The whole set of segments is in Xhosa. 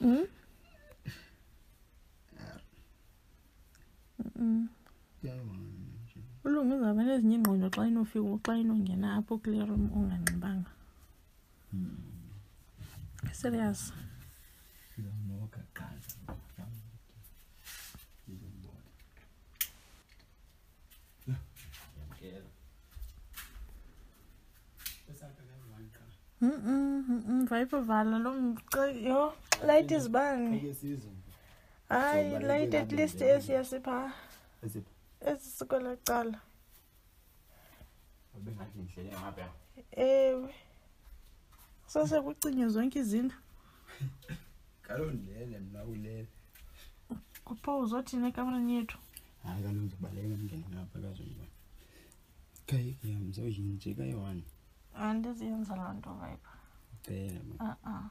Mm. Mm. ulunge uzawuba nezinye ingqondo xa inofika xa inongena apho kule room unganxibanga mm. serious Vibe vala lo mceli yho light izibani hayi light at least esiya sipha esi sikole kuqala ewe sasekucinywe zonke izindlu Kalo ndilele mna ulele. Kupho uzothi ne camera yethu. Hayi kalo ngizobaleka ngene ngapha kazomba. Kayi yam zoyinje kayi one. Andiziyenza loo nto vibe. Cela mna. Ah ah.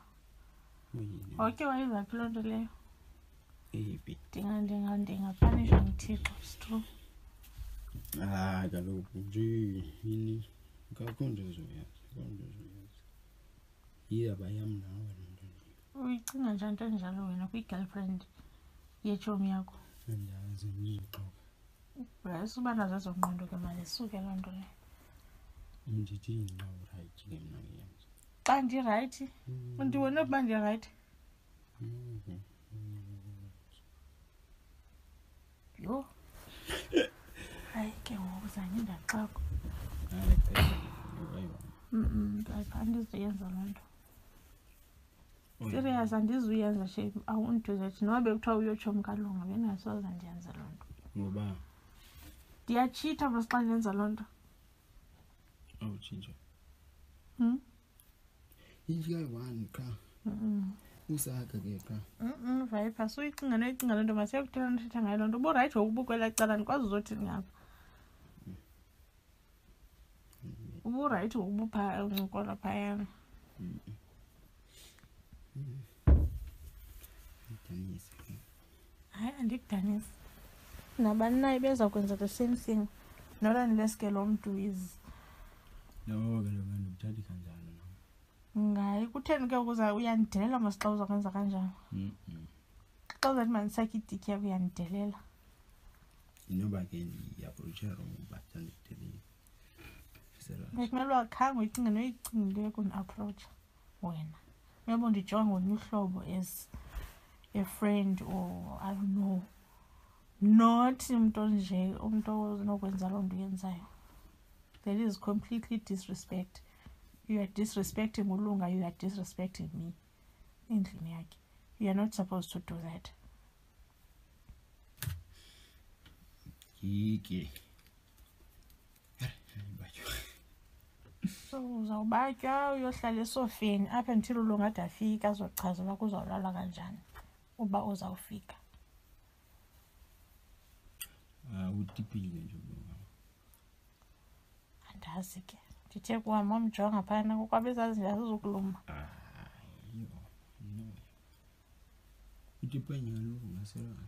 Uyini. Okay wayiza phi loo nto leyo? Ipi. Ndinga ndinga ndinga panisha ngithixo stru. Ah kaloku nje yini. Ngakho nje zoyazi. Ngakho nje zoyazi. yiyaba yam nawe loo nto leyo uyicinga njani into enjalo wena kwi-girlfriend yetshomi yakho andazi ndiyixoka right uba nazo ezo ngqondo ke mali suke loo nto leyo ndithi yinxa urayithi ke mna ke yam xa ndirayithi ndiwona ukuba ndirayithi Mm. yho hayi ke ngoku zange ndaxakwa andizuyenza loo nto serious andizuyenza shape i won't do that noba bekuthiwa uyotsho mkalunga bengasoze ndiyenze loo nto ngoba ndiyatshitha masixa ndenza loo nto awutshintsha hmm? injika one qha usakhe ke qha vayipa so icinga noyicinga le nto masiyakuthetha ndithetha ngayo loo nto uburayithi wokubukwela cala ndikwazi uzothini ngapha uburayithi wokubupha uncokola phayana hayi andikudanisi nabani naye beza kwenza the same thing nola ndileske lo mntu is noko ke lo mntu ndikuthathi kanjani nam ngayi kutheni ke ukuza uyandidelela mos xa uza kwenza kanjani xa uza ndi mandisakhe idiki yakho uyandidelela inoba ke ndiyaprotsha rong uba ndandikudelile kumele wakhange uyicinge noyicingileyo kundiaprotsha wena uyabo ndijonga ngolunye uhlobo as a friend or i don't know not umntu onje umntu onokwenza loo nto uyenzayo that is completely disrespect you are disrespecting ulunga you are disrespecting me endlini yakhe you are not supposed to do that yike so uzawuba tya uyohlala esofeni up until ulongade afika azochaza uba kuzawulalwa kanjani uba uzawufika ah, utipile nje andazi ke ndithe kuham omjonga phana kukwabezazi nje asizokuluma ah, utipanyalo ungaselaa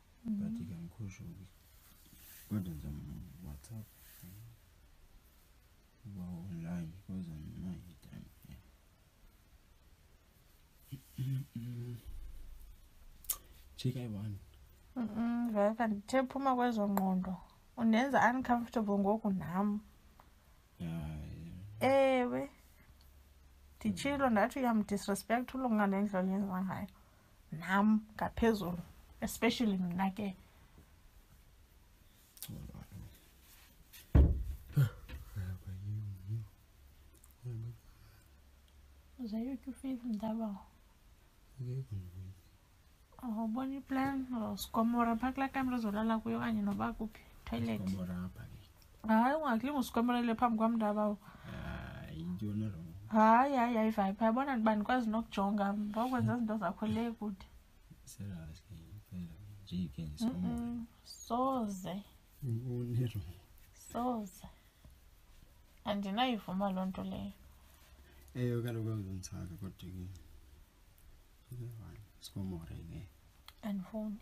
Mm -hmm. But you can call show me. What is on WhatsApp? Well, online because on my time. Yeah. Check I one. Vaka ndithephuma kwezo ngqondo undenza uncomfortable ngoku nam ewe nditshilo ndathi uyamdisrespect ulunga nendlela yenza ngayo nam ngaphezulu especially mna ke uzayoke ufike mntaba awubona oh, iplan or oh, skomora phaa kulaa kamera ozolala kuyo okanye noba kuphi toilet hayi ungakhe lingusikwembolele phambi kwam ndabawo yintoni rongo hayi hayi hayi vibe yabona ndiba ndikwazi nokujonga ngokwenza izinto zakho le kude soze soze andinayivuma loo nto leyo eyo kaloku awuzondisaka kodwa ke sikomore ke andifuni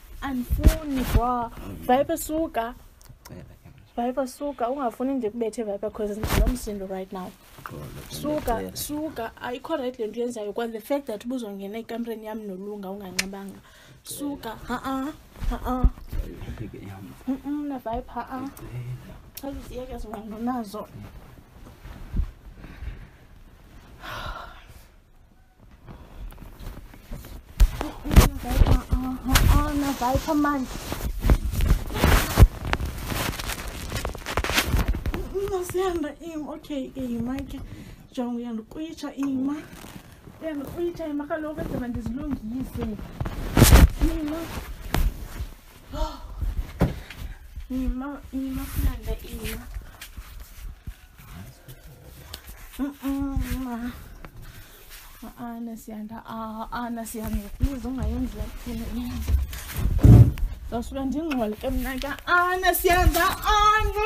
andifuni bra viper suka viper suka ungafuni ndikubethe viper because ndinomsindo right now suka suka ayikho right le nto yenzayo kwa the fact that ubuzongena ekamreni yam nolunga unganxibanga suka ha-a ha-a na vibe ha-a xa ziyeke zingqondo nazo Weitermann. Nasiyanda im okay ima ke jongo yanda kuyicha ima yanda kuyicha ima kaloka tena ndizilungise ima ima ima kulanda ima Ana siyanda ana siyangebiza ungayenzi laphela yenza ndizawusuka ndingxole ke mna ke ana siyanda ana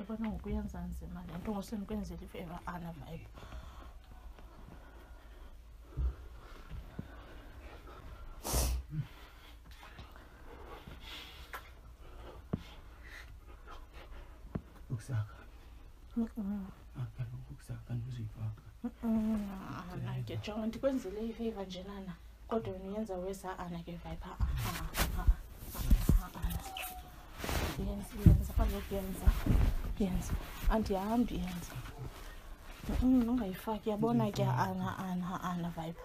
ibona ngokuyenza nzima le nto ngosendikwenzela ifeva ana vibe anake jonga ndikwenzele ifeva njenana kodwa wena uyenza wesa anake viper yenza yenza kaloku yenza yenza andihambi yenza Mm, ungayifaki yabona ke ana ana ana viper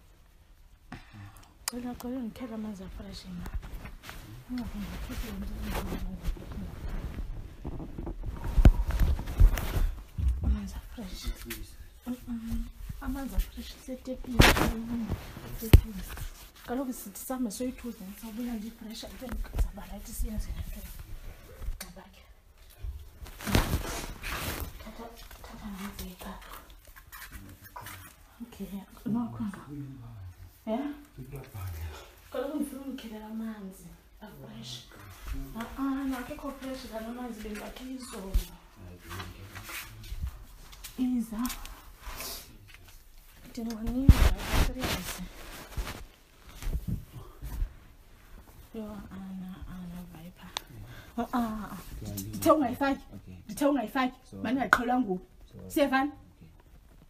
Cela cela ngithela amanzi afresh mina. Ungavumbi ukhethe into amanzi afresh. Amanzi afresh setepini. Kaloku sithi same soyi-two then sawubuya ndiyipresha ibe ndizaba rayithi siyenze le nto. Gqiba ke. Thatha thatha nantsi icup. Okay, nokwanga. Yeah? Kodwa kungifuna ungikhelela amanzi. Afresh. Ah ah, nakekho fresh kana amanzi bengakhe izolo. Iza. Ndingonile, serious. Yo, ana ana viper. Ah ah. Ndithe ungayifaki. Ndithe ungayifaki. Mani ngaqhelwa nguwe. Siyavana?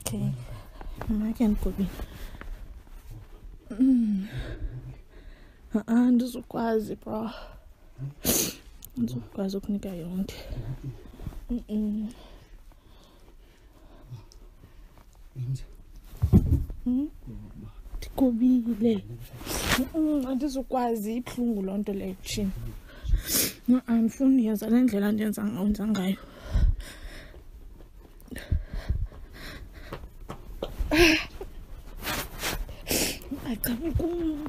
Okay. I can put it. Mm. Uh-uh, ndizokwazi bro ndizokwazi ukunika yonke mm -mm. ndikobile Mm, andizukwazi ibuhlungu loo nto leyo tshini No, andifuni yenza le ndlela ndenza ngenza ngayo agcame kum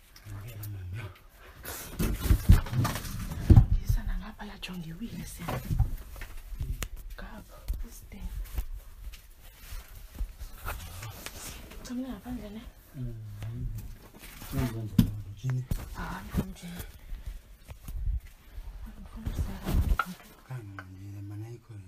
Sana ngapha yajongiwile se. Ngapha istem. Cemile ngaphandle ne? Yini? Hayi manje. Angqinile mana ikhona.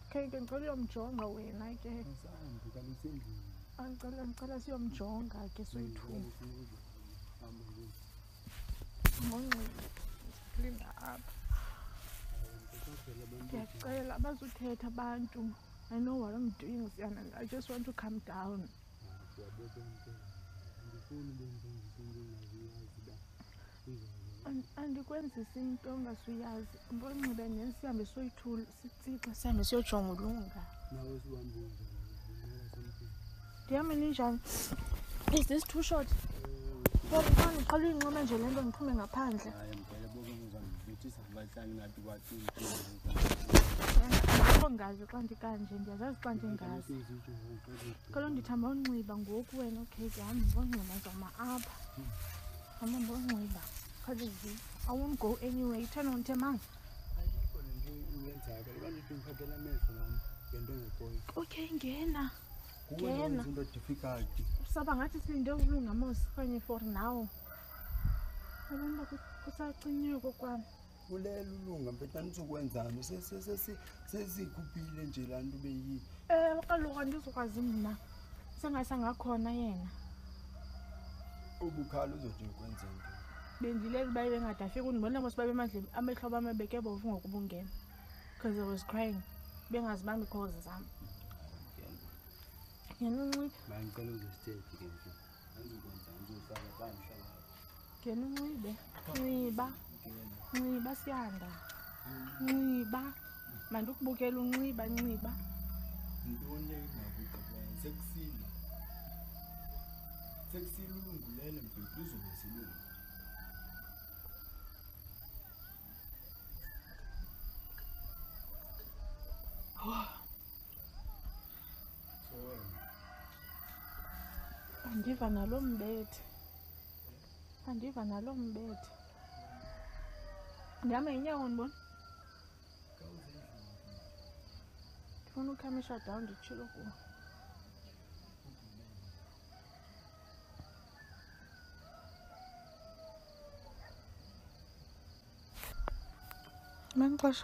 Okay, ke ndicela uyomjonga wena ke andicela ndicela siyomjonga ke soyithuba ngongxililinda apha ndiyacela abazuthetha abantu i know what i'm doing i just want to come down An- andikwenzisi into ongasuyazi mbonxibe ndim sihambe soyithula sitsixa sihambe siyojonga ulunga ndihambe ninjani is this too short Bob, xa ndiqala uyinxome nje le nto ndiphume ngaphandle Hayi, mdala bobe ngizamvithisa andikho ngazi xa ndikanje ndiyazazi xa ndingazi kalo ndithamba unxiba ngoku wena okay ndihambe ndibonxiba ndizoma apha hamba ndibonxiba khazizi i won't go anyway turn on themanga okay ngena ngena usaba ngathi silinde ukulunga mos okanye for now Abamba kusacinyiwe kokwam. Kulelo ulunga mpetha nizokwenzani sesikhuphile nje laa nto beyiyi. Ewe eh, kaloku andizokwazi mna sengasangakhona yena. Ubukhala uzothi ukwenze nto. Bendilele uba bengadafi kundibona mos babe emadleni amehlo bam ebeke bovu ngokubungena because I was crying bengazibambi cause zam. Yena unxi. Mandicela uzosithethe ke mfo. ngena unxibe nxiba nxiba siyanda nxiba mandikubukela unxiba nxiba ntoni engakuqabanga sekusile sekusile ulungulele mfethu lizobe silungu andiva nalo mbethe andiva nalo mbethe ndihamba inyawo ndibona ndifuna ukhamisha down nditshilo kuwo Mensch.